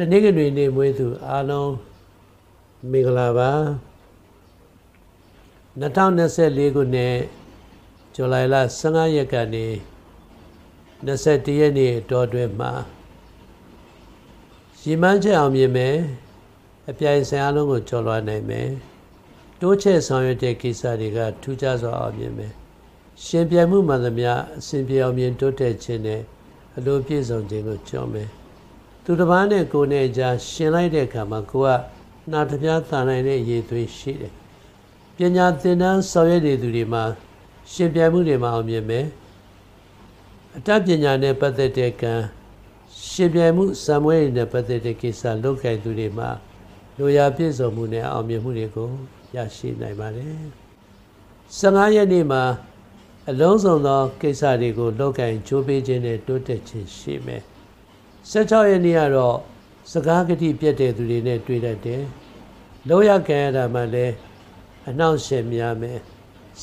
တနင်္ဂနွေနေ့မွေးသူအားလုံးမင်္ဂလာပါ2024ခုနှစ်ဇူလိုင်လ15ရက်ကနေ21ရက်နေ့တောတွင်မှာရီမန်းချက်အောင်မြင်မယ်အပြိုင်ဆိုင်အားလုံးကိုကျော်လွှားနိုင်မယ်တိုးချဲ့ဆောင်ရွက်တဲ့ကိစ္စတွေကထူးခြားစွာအောင်မြင်မယ်ရှင်ပြိုင်မှုမှန်သမျှအစဉ်ပြေအောင်မြင်တိုးတက်ခြင်းနဲ့အလိုပြည့်စုံခြင်းကိုကြော်မယ် သူတစ်ပါးနဲ့ကိုယ်နဲ့ကြားရှင်လိုက်တဲ့အခါမှာကိုကနာတပြားသာနိုင်တဲ့ရည်သွေးရှိတယ်ပညာသင်တန်းဆောင်ရွက်နေသူတွေမှာရှင်ပြိုင်မှုတွေမှာအောင်မြင်မယ်အတတ်ပညာနဲ့ပတ်သက်တဲ့ကံရှင်ပြိုင်မှုစံမွေးနဲ့ပတ်သက်တဲ့ကိစ္စလုပ်ကိုင်သူတွေမှာလိုရာပြည့်စုံမှုနဲ့အောင်မြင်မှုတွေကိုရရှိနိုင်ပါတယ်15ရက်နေ့မှာအလုံးစုံသောကိစ္စတွေကိုလုပ်ကိုင်ကြိုးပေးခြင်းနဲ့တိုးတက်ခြင်းရှိမယ် 16ရက်နေ့ကတော့စကားကတိပြတ်တဲ့သူတွေနဲ့တွေ့တတ်တယ်လောရခံရတာမှလည်းအနှောင့်အယှက်များမယ်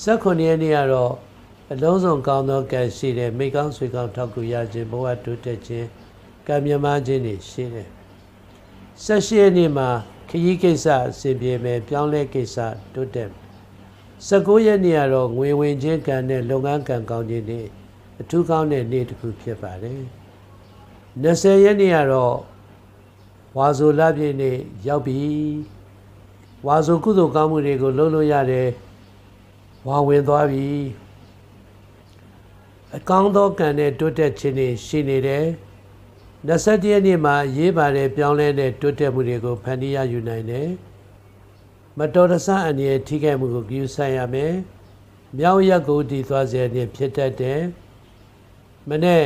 18ရက်နေ့ကတော့အလုံးစုံကောင်းသောကံရှိတယ်မိကောင်းဆွေကောင်းထောက်ကူရခြင်းဘဝတိုးတက်ခြင်းကံမြမခြင်းတွေရှိတယ်18ရက်နေ့မှာခရီးကိစ္စအစီပြေမယ်ပြောင်းလဲကိစ္စတိုးတက်19ရက်နေ့ကတော့ငွေဝင်ခြင်းကံနဲ့လုပ်ငန်းကံကောင်းခြင်းတွေအထူးကောင်းတဲ့နေ့တစ်ခုဖြစ်ပါတယ် 20ရက်နေ့ကတော့ဝါဆိုလပြည့်နေ့ရောက်ပြီဝါဆိုကုသိုလ်ကောင်းမှုတွေကိုလုပ်လို့ရတယ်ဝါဝင်သွားပြီအကောင်းသောကံနဲ့တိုးတက်ခြင်းတွေရှိနေတယ်21ရက်နေ့မှာရေးပါတဲ့ပြောင်းလဲတဲ့တိုးတက်မှုတွေကိုဖန်တီးရယူနိုင်တယ်မတော်တဆအန္တရာယ်ထိခိုက်မှုကိုကြည့်ဆိုင်ရမယ်မြောက်ရက်ကိုတည်သွားစေတဲ့ဖြစ်တတ်တယ်မနေ့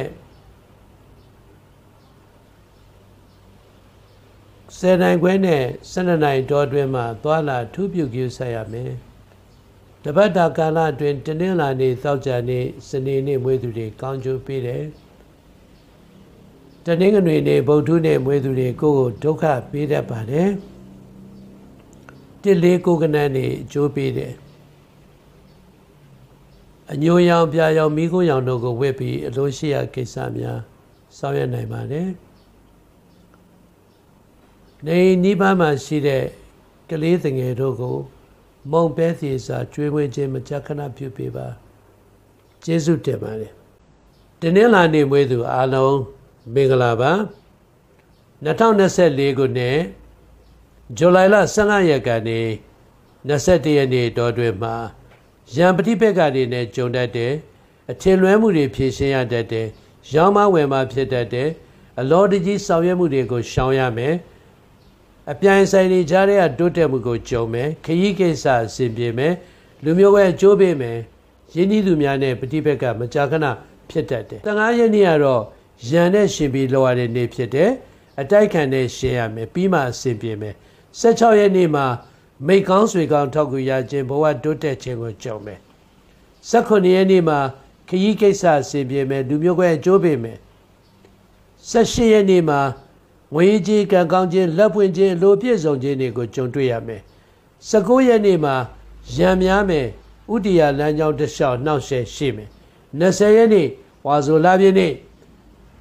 ဆယ်နိုင်ခွဲနဲ့၁၂နိုင်တောအတွင်းမှာသွာလာထူးပြုကြည့်ဆိုင်ရမယ်တပတ်တာကာလအတွင်းတနင်္လာနေ့သောကြာနေ့စနေနေ့မွေးသူတွေကောင်းကျိုးပေးတယ်တနင်္ဂနွေနေ့ဗုဒ္ဓနေ့မွေးသူတွေကိုကိုဒုက္ခပေးတတ်ပါတယ်တစ်လေးကိုကနန်းနေအကျိုးပေးတယ်အညိုရောင်ပြာရောင်မိခိုးရောင်တို့ကိုဝစ်ပြီးအလို့ရှိရကိစ္စများဆောင်ရွက်နိုင်ပါတယ် နေနိဗ္ဗာန်မှာရှိတဲ့ကလေးသငယ်တို့ကို မုံပဲစီစာကျွေးမွေးခြင်းမကြခဏပြုပေးပါကျေးဇူးတင်ပါတယ်တနင်္လာနေ့မွေးသူအားလုံးမင်္ဂလာပါ2024ခုနှစ်ဇူလိုင်လ15ရက်ကနေ21ရက်နေ့တော်တွင်မှာရံပฏิပက္ခတွေနဲ့ကြုံတတ်တယ်အထင်လွဲမှုတွေဖြေရှင်းရတတ်တယ်ရောင်းမဝယ်မဖြစ်တတ်တယ်အလောတကြီးဆောင်ရွက်မှုတွေကိုရှောင်ရမယ် အပြိုင်ဆိုင်တွေကြားတဲ့တိုးတက်မှုကိုကြုံမယ်ခရီးကိစ္စအဆင်ပြေမယ်လူမျိုးပဲအကျိုးပေးမယ်ရင်းနှီးသူများနဲ့ပฏิပက္ခမကြာခဏဖြစ်တတ်တယ်တငါးရက်နေ့ကတော့ရန်နဲ့ရှင်ပြီးလောရတဲ့နေ့ဖြစ်တယ်အတိုက်ခံနဲ့ရှင်းရမယ်ပြီးမှအဆင်ပြေမယ်16ရက်နေ့မှာမိတ်ကောင်းဆွေကောင်းထောက်ကူရခြင်းဘဝတိုးတက်ခြင်းကိုကြုံမယ်18ရက်နေ့မှာခရီးကိစ္စအဆင်ပြေမယ်လူမျိုးကွဲအကျိုးပေးမယ်18ရက်နေ့မှာ ငွေကြီးကံကောင်းခြင်းလက်ပွင့်ခြင်းလိုပြည့်စုံခြင်းတွေကိုကြုံတွေ့ရမယ်19ရက်နေ့မှာရံများမယ်ဥတီယာလမ်းကြောင်းတစ်လျှောက်နှောက်ယှက်ရှိမယ်20ရက်နေ့ဝါဆိုလာပြည့်နေ့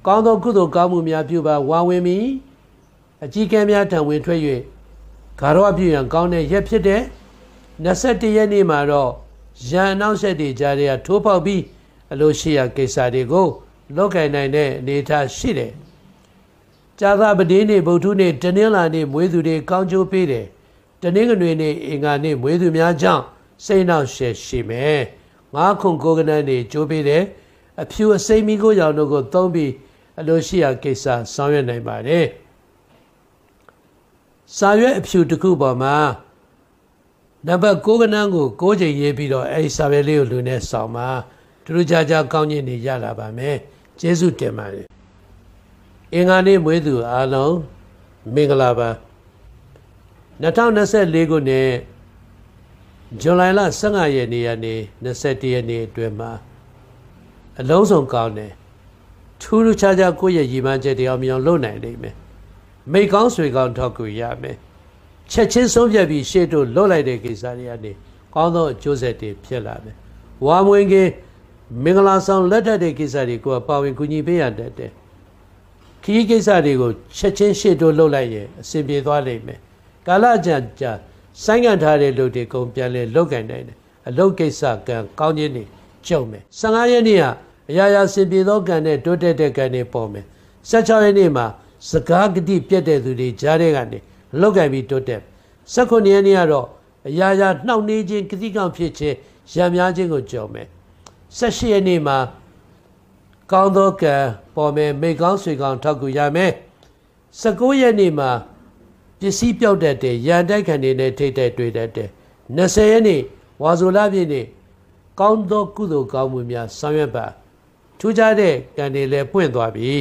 ကောင်းသောကုသိုလ်ကောင်းမှုများပြုပါဝါဝင်မီအကြီးကဲများထံဝင်ထွက်၍ဂါရောပြုရန်ကောင်းတဲ့ရက်ဖြစ်တဲ့21ရက်နေ့မှာတော့ရန်နောက်ဆက်တွေကြားတွေကထိုးပေါက်ပြီးအလို့ရှိရကိစ္စတွေကိုလောက်ကင်နိုင်တဲ့အနေအထားရှိတယ်။ ကြာသာပတိနေ့ဗုဒ္ဓနေ့တနင်္လာနေ့မွေးသူတွေကောင်းကျိုးပေးတယ်။တနင်္ဂနွေနေ့အင်္ဂါနေ့မွေးသူများကြောင့်စိတ်နှောက်ရှက်ရှိမယ်။ငါးခုကိုကနန်းနေကျိုးပေးတယ်။အဖြူအစိမ့်မီကိုရောင်တို့ကိုသုံးပြီးအလို့ရှိရကိစ္စဆောင်ရွက်နိုင်ပါတယ်။စာရွက်အဖြူတစ်ခုပေါ်မှာနံပါတ်6ကနန်းကို6ချိန်ရေးပြီးတော့အဲဒီစာရွက်လေးကိုလူနဲ့ဆောင်ပါတူတူကြကြကောင်းခြင်းနေရလာပါမယ်ကျေးဇူးတင်ပါတယ် အင်္ဂါနေ့မွေးသူအားလုံးမင်္ဂလာပါ2024ခုနှစ်ဇူလိုင်လ15ရက်နေ့ကနေ21ရက်နေ့အတွင်းမှာအလုံးစုံကောင်းတယ်ထူးထူးခြားခြားကိုယ့်ရဲ့ရည်မှန်းချက်တရားမြောင်လုပ်နိုင်လိမ့်မယ်မိကောင်းဆွေကောင်းထောက်ကူရမယ်ချက်ချင်းဆုံးဖြတ်ပြီးရှေ့တို့လွတ်လိုက်တဲ့ကိစ္စတွေကနေကောင်းသောအကျိုးဆက်တွေဖြစ်လာမယ်ဝါမွင်ကမင်္ဂလာဆောင်လက်ထက်တဲ့ကိစ္စတွေကိုပါဝင်ကူညီပေးရတတ်တယ် ခရီးကိစ္စတွေကိုချက်ချင်းရှေ့တိုးလှုပ်လိုက်ရင်အဆင်ပြေသွားလိမ့်မယ်ကာလကြာကြာဆိုင်းငံ့ထားတဲ့လူတွေကုန်ပြန်လဲလုတ်ကန်နိုင်တယ်အလုတ်ကိစ္စကံကောင်းခြင်းတွေကြုံမယ်15ရက်နေ့ကအရာရာစင်ပြေသောကံနဲ့တိုးတက်တဲ့ကံတွေပေါ်မယ်16ရက်နေ့မှာစကားဂတိပြတ်တဲ့သူတွေကြားတဲ့ကနေလုတ်ကန်ပြီးတိုးတက်19ရက်နေ့ကတော့အရာရာနှောင့်နှေးခြင်းဂတိကောင်ဖြစ်ခြင်းရံများခြင်းကိုကြုံမယ်18ရက်နေ့မှာ ကောင်းသောကံပေါ်မယ်မိကောင်းဆွေကောင်းထောက်ကူရမယ်19ရက်နေ့မှာပစ္စည်းပြောက်တတ်တဲ့ရန်တိုက်ခံတွေနဲ့ထိတ်တိုက်တွေ့တတ်တဲ့20ရက်နေ့ဝါဆိုလပြည့်နေ့ကောင်းသောကုသိုလ်ကောင်းမှုများဆောင်ရွက်ပါထူးခြားတဲ့ကံတွေလည်းပွင့်သွားပြီ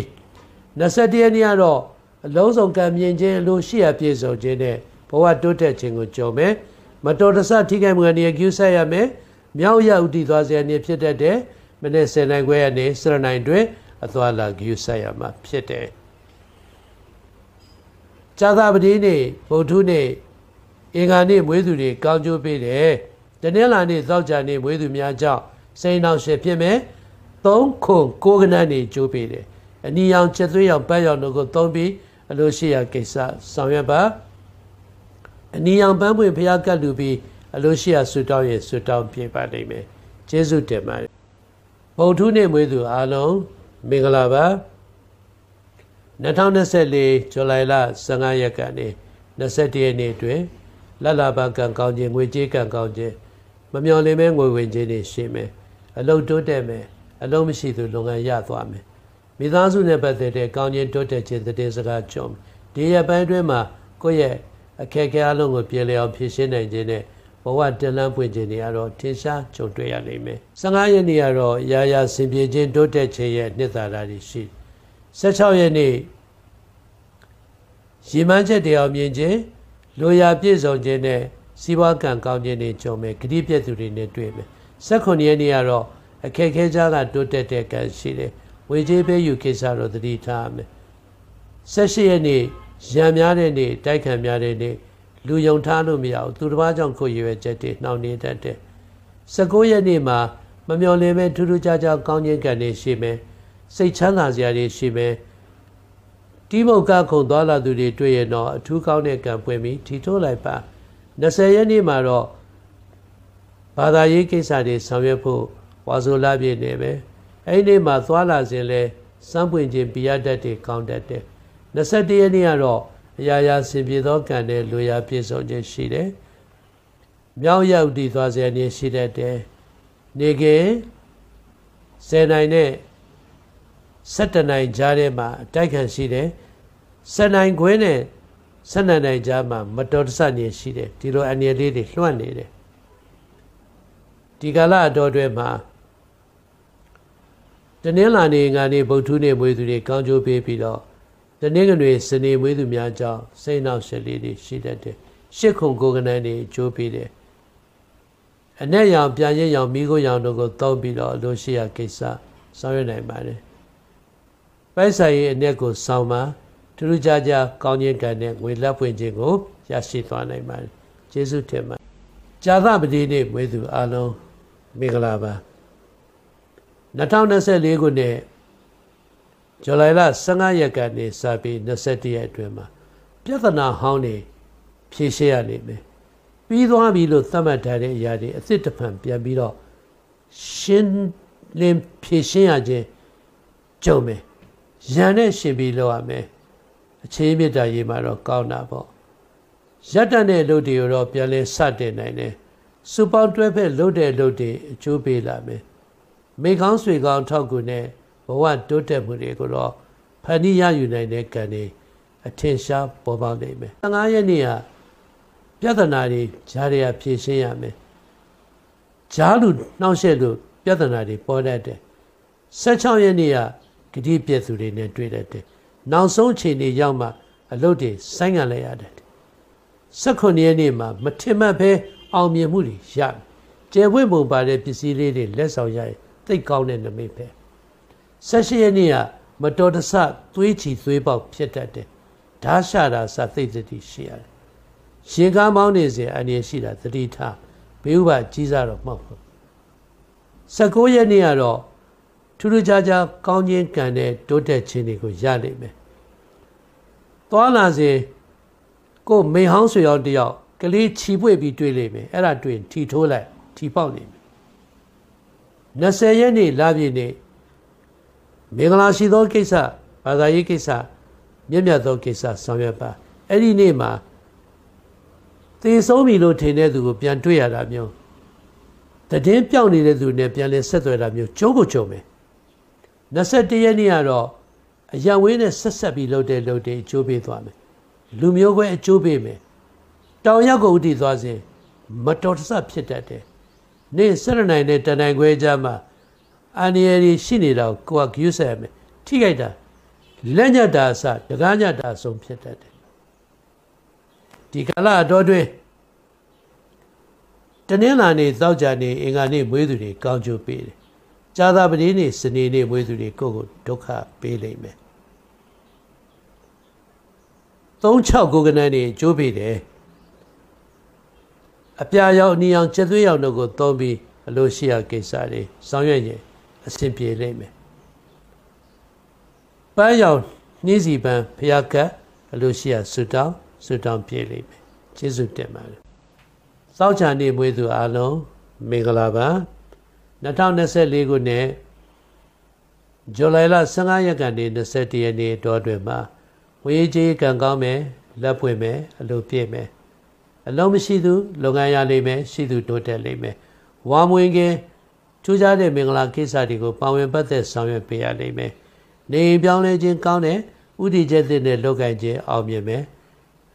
21ရက်နေ့ကတော့အလုံးစုံကံမြင်ခြင်းလို့ရှိရပြည့်စုံခြင်းနဲ့ဘဝတိုးတက်ခြင်းကိုကြုံမယ်မတော်တဆထိခိုက်မှုကနေကျူးဆက်ရမယ်မြောက်ရဥတီသွားစရာနေဖြစ်တတ်တဲ့ မနေ့10နိုင်ခွဲကနေစရနိုင်တွင်အသွာလာကျူးဆက်ရမှာဖြစ်တယ်ဇာသာပတိနေ့ဗုဒ္ဓနေ့အင်္ဂါနေ့မွေးသူတွေကောင်းကျိုးပေးတယ်တနင်္လာနေ့သောကြာနေ့မွေးသူများကြောင့်စိန်အောင်ရှစ်ဖြစ်မယ်သုံးခုကိုကနန်းနေကျိုးပေးတယ်အနီရောင်ချက်သွေးရောင်ပန်းရောင်တို့ကိုသုံးပြီးအလိုရှိရာကိစ္စဆောင်ရွက်ပါအနီရောင်ပန်းပွင့်ဖျားကတ်လူပြီးအလိုရှိရာဆူတောင်းရင်ဆူတောင်းပြပါလိမ့်မယ်ကျေးဇူးတင်ပါတယ် ဗုဒ္ဓနေ့မွေးသူအားလုံးမင်္ဂလာပါ2024ဇူလိုင်လ15ရက်ကနေ21ရက်နေ့တွင်လလဘကံကောင်းခြင်းငွေကြေးကံကောင်းခြင်းမမျော်လင့်မဲငွေဝင်ခြင်းတွေရှိမယ်အလုံးတိုးတက်မယ်အလုံးမရှိသူလုပ်ငန်းရသွားမယ်မိသားစုနဲ့ပတ်သက်တဲ့ကောင်းခြင်းတိုးတက်ခြင်းတည်စကားကြုံဒီရပိုင်းတွင်မှာကိုယ့်ရဲ့အခက်အခဲအလုံးကိုပြေလည်အောင်ဖြည့်ရှင်းနိုင်ခြင်းနဲ့ ဘဝတလန်းပွင့်ခြင်းတွေကတော့ထင်ရှားကြုံတွေ့ရနိုင်မယ်15ရက်နေ့ကတော့ရာရာဆင်ပြေခြင်းတိုးတက်ခြင်းရဲ့နှစ်သာရတွေရှိ16ရက်နေ့ရည်မှန်းချက်တရားမြင်ခြင်းလိုရာပြည့်စုံခြင်းနဲ့စီးပွားကံကောင်းခြင်းတွေကြုံမယ်ဂတိပြည့်သူတွေနဲ့တွေ့မယ်16ရက်နေ့ကတော့အခက်ခဲကြားကတိုးတက်တဲ့ကံရှိတယ်ဝေကြီးပေးယူကိစ္စတော့သတိထားမယ်18ရက်နေ့ရံများတဲ့နေ့တိုက်ခံများတဲ့နေ့ လူယုံထားလို့မရဘူးသူတစ်ပါးကြောင့်ကိုယ်ရွယ်ချက်တွေနှောင့်နှေးတတ်တယ်19ရက်နေ့မှာမမျော်လင့်မဲ့ထူးထူးခြားခြားကောင်းခြင်းကံတွေရှိမယ်စိတ်ချမ်းသာစရာတွေရှိမယ်တီးမုတ်ကခုံသွားလာသူတွေတွေ့ရင်တော့အထူးကောင်းတဲ့ကံပွင့်ပြီးထီထိုးလိုက်ပါ20ရက်နေ့မှာတော့ဘာသာရေးကိစ္စတွေဆောင်ရွက်ဖို့ဝါဆိုလာပြည့်နေပဲအဲ့ဒီနေ့မှာသွားလာစဉ်လဲစမ်းပွင့်ခြင်းပြရတတ်တွေကောင်းတတ်တယ်21ရက်နေ့ကတော့ အရာရာစင်ပြေသောကံနဲ့လူရာပြည့်စုံခြင်းရှိတယ်မြောက်ရောက်တည်သွားစေနေရှိတတ်တယ်နေကင်10နိုင်နဲ့7နိုင်ကြားထဲမှာအတိုက်ခံရှိတယ်7နိုင်ခွဲနဲ့7နိုင်ကြားမှာမတော်တဆနေရှိတယ်ဒီလိုအနေလေးတွေလွှတ်နေတယ်ဒီကာလအတော်တွေမှာတနင်္လာနေ့ငါနေ့ဗုဒ္ဓနေ့မွေးသူတွေကောင်းကျိုးပေးပြီးတော့ တနင်္ဂနွေစနေမွေးသူများကြောင့်စိတ်နှောက်ရှက်လေးတွေရှိတတ်တယ်ရှစ်ခုကိုကနန်းတွေအကျိုးပေးတယ်အ내ရောင်ပြန်ရင်ရောင်မိခိုးရောင်တို့ကိုတောက်ပြီးတော့အလိုရှိရာကိစ္စဆောင်ရွက်နိုင်ပါတယ်ပိုက်ဆိုင်ရဲ့အ내ကိုစောင်းမှာထူးထူးခြားခြားကောင်းခြင်းကံနဲ့ငွေလက်ဖွင့်ခြင်းကိုရရှိသွားနိုင်ပါတယ်ကျေးဇူးတင်ပါဇာသပတိနေ့မွေးသူအားလုံးမင်္ဂလာပါ2024ခုနှစ် ဇူလိုင်လ15ရက်ကနေစပြီး21ရက်အတွင်းမှာပြဿနာဟောင်းနေဖြေရှင်းရလိမ့်မယ်ပြီးသွားပြီလို့သတ်မှတ်ထားတဲ့အရာတွေအစ်စ်တဖန်ပြန်ပြီးတော့ရှင်းလင်းဖြေရှင်းရခြင်းကြုံမယ်ရန်နဲ့ရှင်ပြီးလောက်ရမယ်အချင်းမြတ်တာရေးမှာတော့ကောင်းတာပေါ့ရက်တတဲ့လုပ်တွေကိုတော့ပြန်လဲစတင်နိုင်တယ်စူပေါင်းတွဲဖက်လုပ်တဲ့လုပ်တွေအကျိုးပေးလာမယ်မိကောင်းဆွေကောင်းထောက်ကူနဲ့ ဘဝတိုးတက်မှုတွေကိုတော့ဖန်တီးရယူနိုင်တဲ့ကံတွေအထင်ရှားပေါ်ပေါက်နေမယ်15ရက်နေ့ကပြဿနာတွေဂျားတွေကဖြေရှင်းရမယ်ဂျားလူနှောင့်ယှက်လို့ပြဿနာတွေပေါ်တတ်တယ်16ရက်နေ့ကဂတိပြည့်သူတွေနဲ့တွေ့တတ်တယ်နောက်ဆုံးချိန်တွေရောက်မှအလုပ်တွေဆိုင်းငံ့လိုက်ရတယ်18ရက်နေ့မှာမထင်မှတ်ဘဲအောင်မြင်မှုတွေရကျယ်ဝင့်ပုံပါတဲ့ပစ္စည်းလေးတွေလက်ဆောင်ရရင်သိကောင်းတဲ့နမိတ်ပဲ 18ရက်နေ့ကမတော်တဆသွေးချီသွေးပေါက်ဖြစ်တတ်တယ်ဓာရှာတာစသိသတိရှိရတယ်ရှင်ကားမောင်းနေစဉ်အနေရှိတာသတိထားဘေးဥပါကြီးစားတော့မဟုတ်ဘူး19ရက်နေ့ကတော့ထူးထူးခြားခြားကောင်းခြင်းကံတဲ့တိုးတက်ခြင်းတွေကိုရနိုင်မယ်သွားလာစဉ်ကိုမိန်ဟောင်းဆွေရောက်တယောက်ကလေးခြီပွေပြီးတွေ့လိမ့်မယ်အဲ့ဒါတွေ့ထီထိုးလိုက်ထီပေါက်လိမ့်မယ်20ရက်နေ့လာပြည့်နေ့ မင်္ဂလာရှိသောကိစ္စဘာသာရေးကိစ္စမြတ်မြတ်သောကိစ္စဆောင်ရွက်ပါအဲ့ဒီနေ့မှာသေဆုံးပြီလို့ထင်တဲ့သူကိုပြန်တွေ့ရတာမျိုးတည်င်းပြောင်းနေတဲ့သူနဲ့ပြန်လဲဆက်သွယ်တာမျိုးကျုံးကိုကျုံမယ်21ရက်နေ့ကတော့အရန်ဝေးနဲ့ဆက်ဆက်ပြီးလှုပ်တဲ့လှုပ်တဲ့အကျိုးပေးသွားမယ်လူမျိုးခွဲအကျိုးပေးမယ်တောင်ရောက်ကိုဥတည်သွားစဉ်မတော်တဆဖြစ်တတ်တယ်နေ့၁၇နိုင်နဲ့တနိုင်ခွဲကြားမှာ အန်ရည်ရှိနေတာကိုကဂယူးဆက်မယ်ထိခိုက်တာလက်ညတ်တာအစတကားညတ်တာအဆုံးဖြစ်တတ်တယ်ဒီကလာတော်တွင်တနင်္လာနေ့သောကြာနေ့အင်္ဂါနေ့မွေးသူတွေကောင်းကျိုးပေးတယ်။ကြာသပတေးနေ့စနေနေ့မွေးသူတွေကိုယ့်ကိုဒုက္ခပေးလိမ့်မယ်။36ကိုကနန်းနေကျိုးပေးတယ်။အပြာရောင်အနီရောင်ကျက်သွေးရောင်တို့ကိုသုံးပြီးအလိုရှိရာကိစ္စတွေဆောင်ရွက်ရင် အဆင်ပြေလိမ့်မယ်။ပန်းရောင်နှင်းစီပန်းဖျားကတ်အလိုရှိရာဆူတောင်းဆူတောင်းပြေလိမ့်မယ်။ကျေးဇူးတင်ပါတယ်။စောက်ချာနေမွေးသူအလုံးမင်္ဂလာပါ2024ခုနှစ်ဇူလိုင်လ15ရက်ကနေ21ရက်နေ့တောတွင်မှာဝေးကြီးကံကောင်းမယ်လက်ဖွင့်မယ်အလုပ်ပြည့်မယ်အလုံးမရှိသူလုပ်ငန်းရလိမ့်မယ်ရှိသူတိုးတက်လိမ့်မယ်ဝါမွင်ကင်း ထူးခြားတဲ့မင်္ဂလာကိစ္စတွေကိုပါဝင်ပတ်သက်ဆောင်ရွက်ပေးရလိမ့်မယ်နေပြောင်းလဲခြင်းကောင်းတဲ့ဥတီချက်တဲ့လုပ်ကိုင်ခြင်းအောင်မြင်မယ်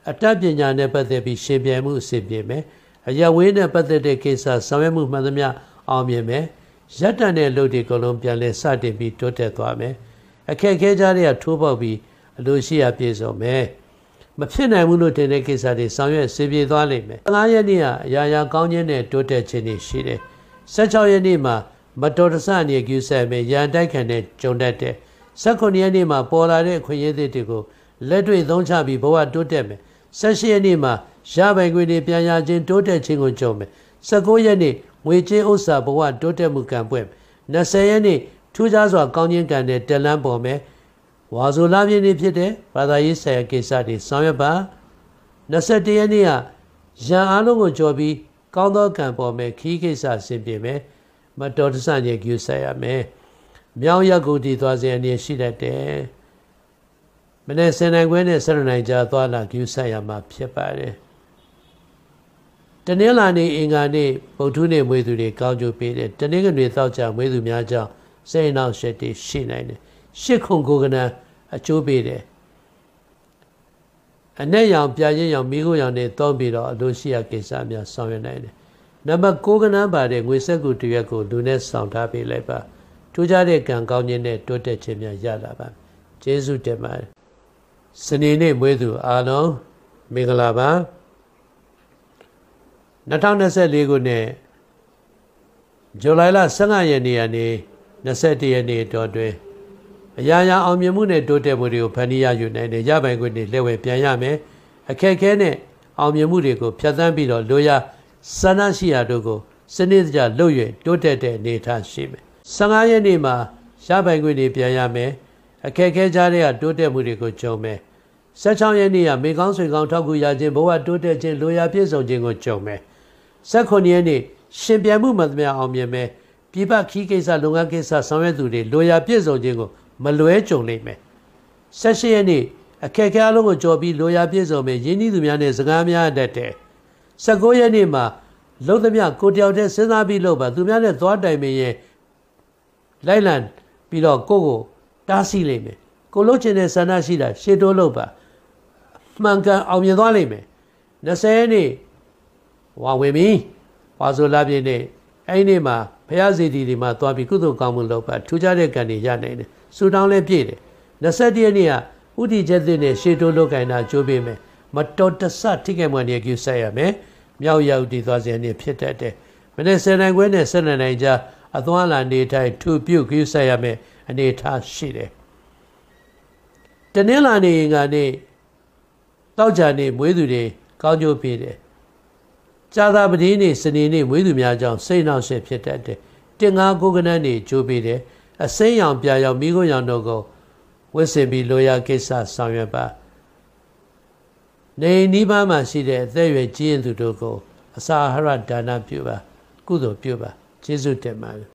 အတတ်ပညာနဲ့ပတ်သက်ပြီးရှင်ပြိုင်မှုအစီအပြင်မယ်အရဝေးနဲ့ပတ်သက်တဲ့ကိစ္စဆောင်ရွက်မှုမှန်သမျှအောင်မြင်မယ်ရက်တန်တဲ့လုပ်တွေကလုံးပြန်လဲစတင်ပြီးတိုးတက်သွားမယ်အခက်ခဲကြတဲ့ထိုးပေါက်ပြီးအလိုရှိရာပြည့်စုံမယ်မဖြစ်နိုင်ဘူးလို့တင်တဲ့ကိစ္စတွေဆောင်ရွက်စေပြေသွားလိမ့်မယ်15ရက်နေ့ကအရာရာကောင်းခြင်းနဲ့တိုးတက်ခြင်းတွေရှိတယ် 16ရက်နေ့မှာမတော်တဆအနေကျူးဆက်မယ်ရန်တိုက်ခံတဲ့ဂျုံတက်တဲ့19ရက်နေ့မှာပေါ်လာတဲ့အခွင့်အရေးတွေကိုလက်တွေ့သုံးချပြီးဘဝတိုးတက်မယ်18ရက်နေ့မှာရပိုင်ခွင့်တွေပြန်ရခြင်းတိုးတက်ခြင်းကိုကြုံမယ်19ရက်နေ့ငွေကြေးဥစ္စာဘဝတိုးတက်မှုကံပွင့်20ရက်နေ့ထူးခြားစွာကောင်းခြင်းကံနဲ့တလန်းပေါ်မယ်ဝါဆိုလာပြည့်နေ့ဖြစ်တဲ့ဘာသာရေးဆိုင်ရာကိစ္စတွေဆောင်ရွက်ပါ21ရက်နေ့ကရန်အားလုံးကိုကြော်ပြီး ကောင်းသောကံပေါ်မယ်ခီးကိစ္စဆင်ပြေမယ်မတော်တဆညကျူဆက်ရမယ်မြောင်းရက်ကိုတည်သွားစေအနေရှိတတ်တယ်မနေ့စင်နိုင်ခွဲနဲ့ဆရနိုင်ကြားသွားလာကျူဆက်ရမှာဖြစ်ပါတယ်တနင်္လာနေ့အင်္ဂါနေ့ဗုဒ္ဓနေ့မွေးသူတွေကောင်းကျိုးပေးတယ်တနင်္ဂနွေသောက်ကြမွေးသူများကြောင့်စိတ်နှောက်ရှက်တွေရှိနိုင်တယ်ရှစ်ခုကိုကနအကျိုးပေးတယ် အနဲ့ရောင်ပြရင်ရောင်မိခိုးရောင်နဲ့တောပြီးတော့အလိုရှိရာကိစ္စများဆောင်ရွက်နိုင်တယ်နံပါတ်6ကနန်းပါတဲ့ငွေဆက်ကူတရက်ကိုလူနဲ့ဆောင်ထားပေးလိုက်ပါထူးခြားတဲ့ကံကောင်းခြင်းနဲ့တိုးတက်ခြင်းများရလာပါကျေးဇူးတင်ပါတယ်စနေနေ့မွေးသူအားလုံးမင်္ဂလာပါ2024ခုနှစ်ဇူလိုင်လ15ရက်နေ့ကနေ21ရက်နေ့တော်တွင် အရာရာအောင်မြင်မှုနဲ့တိုးတက်မှုတွေကိုဖန်တီးရယူနိုင်တဲ့ရပိုင်ခွင့်တွေလက်ဝဲပြန်ရမယ်အခက်ခဲနဲ့အောင်မြင်မှုတွေကိုဖြတ်သန်းပြီးတော့လိုရာစန္ဒရှိရာတို့ကိုစနစ်တကျလုပ်ရတိုးတက်တဲ့အနေအထားရှိမယ်15ရက်နေ့မှာရပိုင်ခွင့်တွေပြန်ရမယ်အခက်ခဲကြားတဲ့တိုးတက်မှုတွေကိုကြုံမယ်16ရက်နေ့ကမေကောင်းဆွေကောင်းထောက်ကူရခြင်းဘဝတိုးတက်ခြင်းလိုရာပြည့်စုံခြင်းကိုကြုံမယ်16ရက်နေ့ရှင်ပြန်မှုမှန်သမျှအောင်မြင်မယ်ပြပခီးကိစ္စလုပ်ငန်းကိစ္စဆောင်ရွက်သူတွေလိုရာပြည့်စုံခြင်းကို မလွဲကြုံလိမ့်မယ်16ရက်နေ့အခက်အခဲအလုံးကိုကြော်ပြီးလိုရာပြည့်စုံမယ်ရင်းနှီးသူများနဲ့စကားများတတ်တယ်19ရက်နေ့မှာလုံးသမျှကိုတယောက်တည်းစဉ်းစားပြီးလုပ်ပါသူများနဲ့သွားတိုင်မင်းရဲ့လိုက်လံပြီးတော့ကိုကိုတားဆီးလိမ့်မယ်ကိုလုံးချင်တဲ့ဆန္ဒရှိတာရှေ့တိုးလုပ်ပါမှန်ကန်အောင်မြင်သွားလိမ့်မယ်20ရက်နေ့ဝါဝင်ပြီဝါဆိုလာပြည့်နေ့အဲ့ဒီနေ့မှာဘုရားစီတီတွေမှာသွားပြီးကုသိုလ်ကောင်းမှုလုပ်ပါထူးခြားတဲ့ကံတွေရနိုင်တယ် ဆူတောင်းလည်းပြည့်တယ်21ရက်နေ့ကဥတီချက်သစ်နဲ့ရှေတိုးလုတ်ကင်တာကြိုးပေးမယ်မတော်တဆထိခိုက်မှန်နေကျဆက်ရမယ်မြောက်ရောက်တည်သွားစေနေဖြစ်တတ်တယ်မနေ့စနေခွဲနဲ့7နိုင်ကြာအသွားလာနေထိုင်ထူပြုတ်ကျဆက်ရမယ်အနေထားရှိတယ်တနင်္လာနေ့ကနေတောက်ကြနေမွေးသူတွေကောင်းကျိုးပေးတယ်ကြာသာပတိနေ့စနေနေ့မွေးသူများကြောင့်စိတ်နှောက်ယှက်ဖြစ်တတ်တယ်တင်ငါကိုကနန်းနေကြိုးပေးတယ် အစိမ်းရောင်ပြာရောင်မိခိုးရောင်တို့ကိုဝစ်စင်ပြီးလိုရာကိစ္စဆောင်ရွက်ပါနေနိဗ္ဗာန်မှာရှိတဲ့အသက်အရွယ်ကြီးရင်သူတို့ကိုအစာအာဟာရဒါနပြုပါ ကုသိုလ်ပြုပါကျေးဇူးတင်ပါတယ်